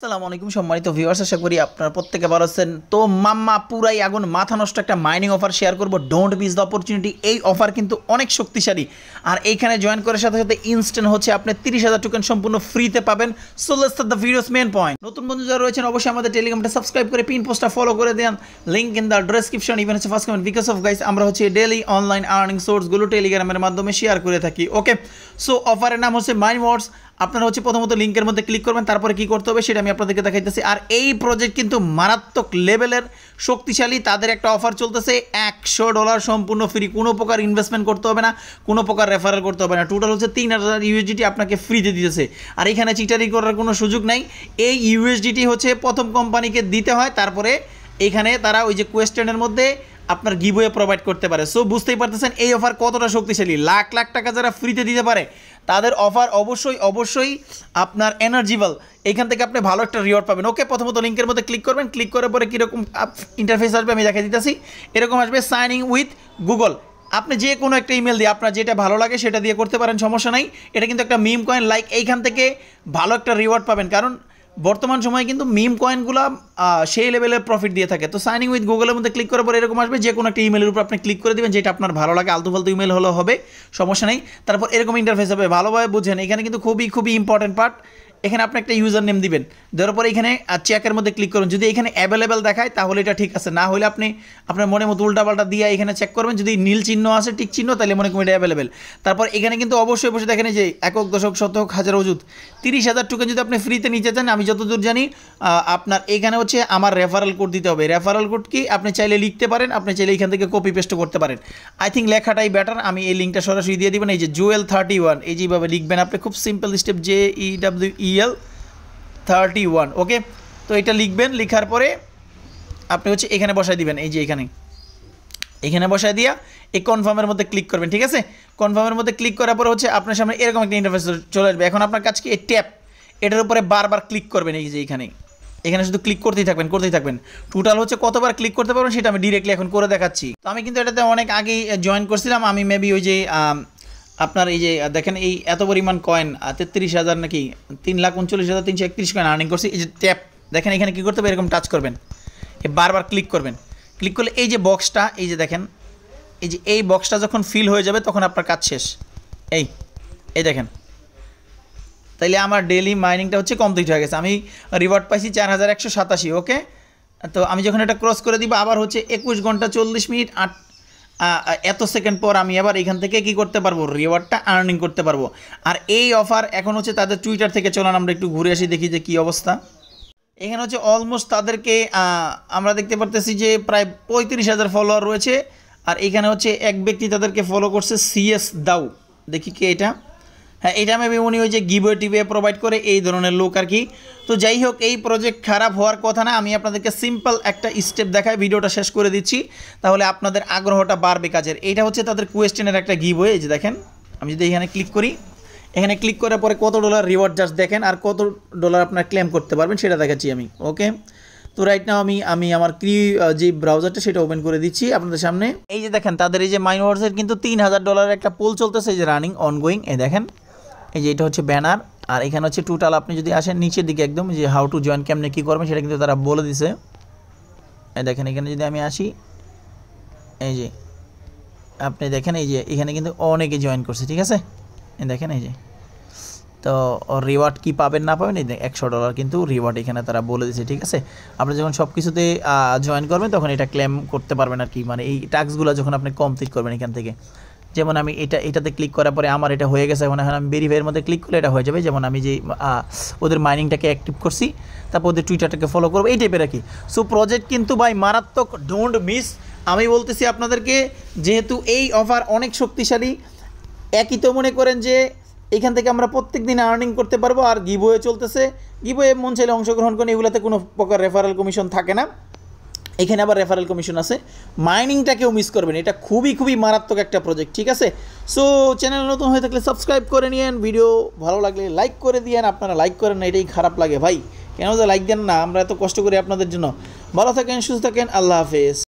আসসালামু আলাইকুম সম্মানিত ভিউয়ার্স আশা করি আপনারা প্রত্যেকে ভালো আছেন। তো মাম্মা, পুরাই আগুন, মাথা নষ্ট একটা মাইনিং অফার শেয়ার করব। ডোন্ট মিস দ্য অপরচুনিটি এই অফার কিন্তু অনেক শক্তিশালী। আর এইখানে জয়েন করার সাথে সাথে ইনস্ট্যান্ট হচ্ছে আপনি তিরিশ হাজার টোকেন সম্পূর্ণ ফ্রিতে পাবেন। So let's the video's main point নতুন বন্ধু যারা রয়েছেন, অবশ্যই আমাদের টেলিগ্রামটা সাবস্ক্রাইব করে পিন পোস্টটা ফলো করে দেন। Link in the description even হচ্ছে first comment because of guys আমরা হচ্ছে ডেলি অনলাইন আর্নিং সোর্সগুলো টেলিগ্রামের মাধ্যমে শেয়ার করে থাকি ওকে সো অফারের নাম হচ্ছে মাইন ওয়ার্ডস আপনারা হচ্ছে প্রথমত লিঙ্কের মধ্যে ক্লিক করবেন, তারপরে কি করতে হবে সেটা আমি আপনাদেরকে দেখাইতেছি। আর এই প্রজেক্ট কিন্তু মারাত্মক লেভেলের শক্তিশালী, তাদের একটা অফার চলতেছে, একশো ডলার সম্পূর্ণ ফ্রি কোনো প্রকার ইনভেস্টমেন্ট করতে হবে না, কোনো প্রকার রেফারেল করতে হবে না। টোটাল হচ্ছে তিন হাজার ইউএসডিটি আপনাকে ফ্রিতে দিতেছে। আর এখানে চিটারি করার কোনো সুযোগ নাই। এই ইউএসডিটি হচ্ছে প্রথম কোম্পানিকে দিতে হয়, তারপরে এখানে তারা ওই যে কোয়েশ্চেনের মধ্যে আপনার গিভওয়ে প্রোভাইড করতে পারে। সো বুঝতেই পারতেছেন, এই অফার কতটা শক্তিশালী? লাখ লাখ টাকা যারা ফ্রিতে দিতে পারে, তাদের অফার অবশ্যই অবশ্যই আপনার এনার্জিবল এইখান থেকে আপনি ভালো একটা রিওয়ার্ড পাবেন। ওকে প্রথমত লিঙ্কের মধ্যে ক্লিক করবেন। ক্লিক করার পরে কীরকম ইন্টারফেস আসবে আমি দেখাই দিতেছি। এরকম আসবে সাইনিং উইথ গুগল আপনি যে কোনো একটা ইমেল দিয়ে আপনার যেটা ভালো লাগে সেটা দিয়ে করতে পারেন, সমস্যা নাই। এটা কিন্তু একটা মিম কয়েন লাইক এইখান থেকে ভালো একটা রিওয়ার্ড পাবেন। কারণ বর্তমান সময়ে কিন্তু মিম কয়েনগুলো সেই লেভেলে প্রফিট দিয়ে থাকে। তো সাইনিং উইথ গুগলের মধ্যে ক্লিক করার পরে এরকম আসবে যে কোনো একটা ইমেলের উপর আপনি ক্লিক করে দেবেন, যেটা আপনার ভালো লাগে আলতু ফালতু ইমেল হলেও হবে, সমস্যা নেই। তারপর এরকম ইন্টারফেস হবে, ভালোভাবে বুঝেন। এখানে কিন্তু খুবই খুবই ইম্পর্টেন্ট পার্ট এখানে আপনি একটা ইউজার নেম দিবেন। দেওয়ার পরে এখানে চেকের মধ্যে ক্লিক করুন। যদি এখানে অ্যাভেলেবেল দেখায়, তাহলে এটা ঠিক আছে। না হলে আপনি, আপনার মনে মতো উল্টাপাল্টা দিয়ে এখানে চেক করবেন। যদি নীল চিহ্ন আছে টিক চিহ্ন, তাহলে মনে করুন এটা অ্যাভেলেবেল তারপর এখানে কিন্তু অবশ্যই বসে দেখেন যে, একক, দশক, শতক, হাজার ওজুদ তিরিশ হাজার টোকেন যদি আপনি ফ্রিতে নিতে চান, আমি যতদূর জানি আপনার এখানে হচ্ছে আমার রেফারেল কোড দিতে হবে। রেফারেল কোড কি? আপনি চাইলে লিখতে পারেন, আপনি চাইলে এখান থেকে কপি পেস্ট করতে পারেন। আই থিঙ্ক লেখাটাই বেটার আমি এই লিঙ্কটা সরাসরি দিয়ে দিবেন। এই যে জুয়েল থার্টি ওয়ান এই যেভাবে লিখবেন আপনি। খুব simple step J E W E L thirty one okay তো এটা লিখবেন, লিখার পরে আপনি হচ্ছে এখানে বসায় দিবেন, এই যে এখানে। এখানে বসায় দিয়া এই কনফার্মের মধ্যে ক্লিক করবেন, ঠিক আছে? কনফার্মের মধ্যে ক্লিক করার পরে হচ্ছে আপনার সামনে এরকম একটা ইন্টারফেস চলে আসবে। এখন আপনার কাছে এই ট্যাপ এটার উপরে বারবার ক্লিক করবেন, এই যে এখানে। এখানে শুধু ক্লিক করতেই থাকবেন করতেই থাকবেন। টোটাল হচ্ছে কতবার ক্লিক করতে পারবেন সেটা আমি ডিরেক্টলি এখন করে দেখাচ্ছি। তো আমি কিন্তু এটাতে অনেক আগেই জয়েন করছিলাম, আমি মেবি ওই যে আপনার এই যে দেখেন এই এত পরিমাণ কয়েন তেত্রিশ হাজার নাকি তিন লাখ উনচল্লিশ হাজার তিনশো একত্রিশ কয়েন আর্নিং করছি। এই যে ট্যাপ দেখেন এখানে কী করতে হবে? এরকম টাচ করবেন। এ বারবার ক্লিক করবেন। ক্লিক করলে এই যে বক্সটা এই যে দেখেন, এই যে এই বক্সটা যখন ফিল হয়ে যাবে, তখন আপনার কাজ শেষ। এই এই দেখেন। তাইলে আমার ডেলি মাইনিংটা হচ্ছে কমপ্লিট হয়ে গেছে। আমি রিওয়ার্ড পাইছি চার হাজার একশো সাতাশি ওকে তো আমি যখন এটা ক্রস করে দিব, আবার হচ্ছে একুশ ঘণ্টা চল্লিশ মিনিট, আট এত সেকেন্ড পর আমি আবার এখান থেকে কি করতে পারব? রিওয়ার্ডটা আর্নিং করতে পারব। আর এই অফার এখন হচ্ছে তাদের টুইটার থেকে চলান, আমরা একটু ঘুরে আসি, দেখি যে কি অবস্থা। এখানে হচ্ছে অলমোস্ট তাদেরকে আমরা দেখতে পারতেছি যে প্রায় পঁয়ত্রিশ হাজার ফলোয়ার রয়েছে। আর এখানে হচ্ছে এক ব্যক্তি তাদেরকে ফলো করছে সিএস দাউ। দেখি কে এটা? হ্যাঁ এটা মেবি উনি ওই যে গিবয়ে টিভে প্রোভাইড করে এই ধরনের লোক আর কি। তো যাই হোক, এই প্রজেক্ট খারাপ হওয়ার কথা না, আমি আপনাদেরকে সিম্পল একটা স্টেপ দেখায়, ভিডিওটা শেষ করে দিচ্ছি। তাহলে আপনাদের আগ্রহটা বাড়বে কাজের। এইটা হচ্ছে তাদের কোয়েশ্চেনের একটা গিবয়ে এই যে দেখেন, আমি যদি এখানে ক্লিক করি, এখানে ক্লিক করার পরে কত ডলার রিওয়ার্ড জাস্ট দেখেন, আর কত ডলার আপনার ক্লেম করতে পারবেন, সেটা দেখাচ্ছি আমি ওকে তো রাইট নাও আমি আমি আমার ক্রি যে ব্রাউজারটা সেটা ওপেন করে দিচ্ছি আপনাদের সামনে। এই যে দেখেন, তাদের এই যে মাইন ওয়ার্সের কিন্তু তিন হাজার ডলারের একটা পোল চলতেছে, এই যে রানিং অনগোয়িং এই দেখেন। এই যে এটা হচ্ছে ব্যানার, আর এখানে হচ্ছে টোটাল আপনি যদি আসেন নিচের দিকে একদম, যে হাউ টু জয়েন কেমনে কী করবেন সেটা কিন্তু তারা বলে দিছে। দেখেন, এখানে যদি আমি আসি, এই যে আপনি দেখেন, এই যে এখানে কিন্তু অনেকে জয়েন করছে, ঠিক আছে? দেখেন, এই যে তো রিওয়ার্ড কি পাবেন না পাবেন, এই একশো ডলার কিন্তু রিওয়ার্ড এখানে তারা বলে দিচ্ছে ঠিক আছে? আপনি যখন সব কিছুতে জয়েন করবেন, তখন এটা ক্লেম করতে পারবেন আর কি মানে এই টাস্কগুলো যখন আপনি কমপ্লিট করবেন এখান থেকে। যেমন আমি এটা, এটাতে ক্লিক করার পরে আমার এটা হয়ে গেছে এখন এখন আমি ভেরিফাইয়ের মধ্যে ক্লিক করলে এটা হয়ে যাবে, যেমন আমি যে ওদের মাইনিংটাকে অ্যাক্টিভ করছি, তারপর ওদের টুইটারটাকে ফলো করব, এই টাইপের আর কি। সো প্রজেক্ট কিন্তু ভাই মারাত্মক ডোন্ট মিস আমি বলতেছি আপনাদেরকে, যেহেতু এই অফার অনেক শক্তিশালী, একই তো মনে করেন যে এখান থেকে আমরা প্রত্যেক দিন আর্নিং করতে পারব, আর গিবোয়ে চলতেছে। গিবোয়ে মন চাইলে অংশগ্রহণ করেন, এগুলোতে কোনো প্রকার রেফারেল কমিশন থাকে না। এখানে আবার রেফারেল কমিশন আছে। মাইনিংটাকেও মিস করবেন। এটা খুবই খুবই মারাত্মক একটা প্রজেক্ট ঠিক আছে? সো চ্যানেল নতুন হয়ে থাকলে সাবস্ক্রাইব করে নিয়েন। ভিডিও ভালো লাগলে লাইক করে দিয়েন। আপনারা লাইক করেন না, এটাই খারাপ লাগে। ভাই, কেন যে লাইক দেন না, আমরা এত কষ্ট করি আপনাদের জন্য। ভালো থাকেন, সুস্থ থাকেন। আল্লাহ হাফেজ।